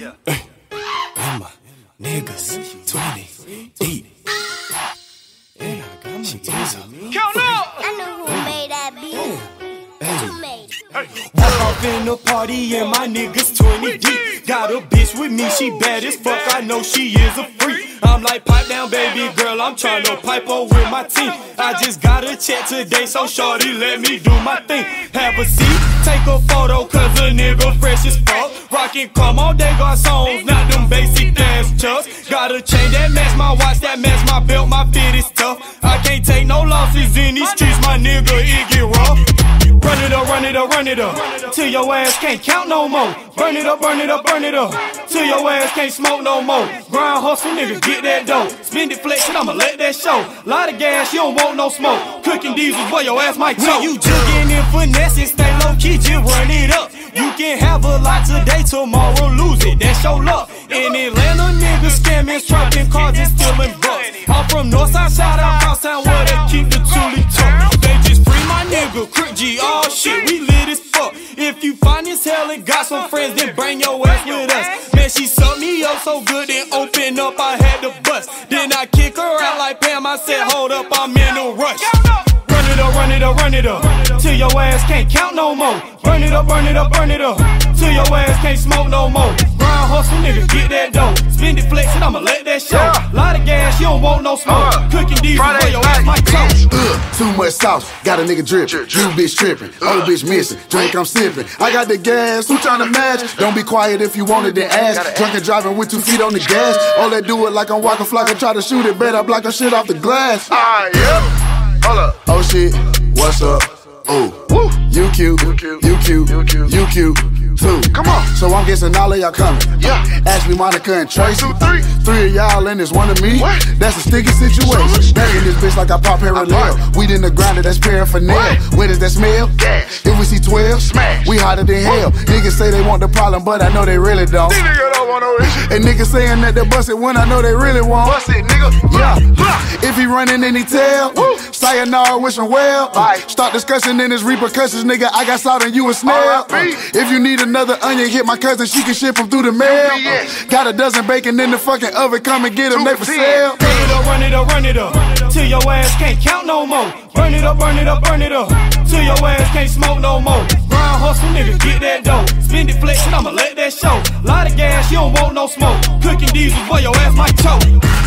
Yeah. And my niggas 20 deep. And I got my she is a KountUp! I know who made that beat. Oh, who made it? Walk off in the party and my niggas 20 deep. Got a bitch with me, she bad as fuck. I know she is a freak. I'm like, pipe down, baby girl. I'm trying to pipe on with my team. I just got a check today, so shorty, let me do my thing. Have a seat, take a photo, cause a nigga fresh as fuck. Rockin' come on, they got songs, not them basic dance chucks. Got a chain that match my watch, that match my belt, my fit is tough. I can't take no losses in these streets, my nigga, it get rough. Run it up, run it up, run it up. Till your ass can't count no more. Burn it up, burn it up, burn it up. Till your ass can't smoke no more. Grind hustle, nigga, get that dough. Spend it, flex it, I'ma let that show. Lot of gas, you don't want no smoke. Cooking diesels, boy, your ass might choke. When you jugging and finessing, stay low key, just run it up. Can have a lot today, tomorrow lose it. That's your luck. In Atlanta, niggas scamming, trapping cars and stealing bucks. I'm from Northside, shout out Crosstown, where they keep the toolie tuck. They just free my nigga, Crit G, all shit, we lit as fuck. If you find this hell and got some friends, then bring your ass with us. Man, she sucked me up so good, then open up, I had to bust. Then I kick her out like Pam, I said, hold up, I'm in a rush. Run it up, run it up, run it up. Till your ass can't count no more. Burn it up, burn it up, burn it up. Till your ass can't smoke no more. Grind hustle, nigga, get that dough. Spend it, flex it, I'ma let that show. Lot of gas, you don't want no smoke. Cooking diesel, where your ass might choke. Ugh, too much sauce, got a nigga drippin'. You bitch trippin', old bitch missin'. Drink, I'm sippin'. I got the gas, who tryna match? Don't be quiet if you want it, then ask. Drunk and driving with two feet on the gas. All that do it like I'm walking flock and try to shoot it, bet I block her shit off the glass. Ah, yep. Hold up. Oh shit, what's up? Oh, Woo. you cute, you cute. cute, you cute, you cute, too. Come on. So I'm guessing all of y'all coming. Yeah. Ashley, Monica, and Tracy. two, three. Three of y'all and there's one of me. What? That's a sticky situation. Back in this bitch like I pop parallel. Weed in the grinder, that's paraphernalia. What? Where does that smell? If we see 12, Smash. we hotter than hell. Niggas say they want the problem, but I know they really don't. These niggas don't want no issue. And niggas saying that they bust it when I know they really won't. Bust it, nigga. Yeah. If he running and he tell, Woo. sayonara, wish him well. Bye. Start discussing then his repercussions, nigga. I got salt and you a snail. If you need another onion, hit my cousin, she can ship him through the mail. Got a dozen bacon in the fucking oven, come and get them, they for for sale. ten. Run it up, run it up, run it up. Till your ass can't count no more. Burn it up, burn it up, burn it up. Till your ass can't smoke no more. Hustle, nigga, get that dough. Spend it, flex it, I'ma let that show. Lot of gas, you don't want no smoke. Cooking diesels, boy, your ass might choke.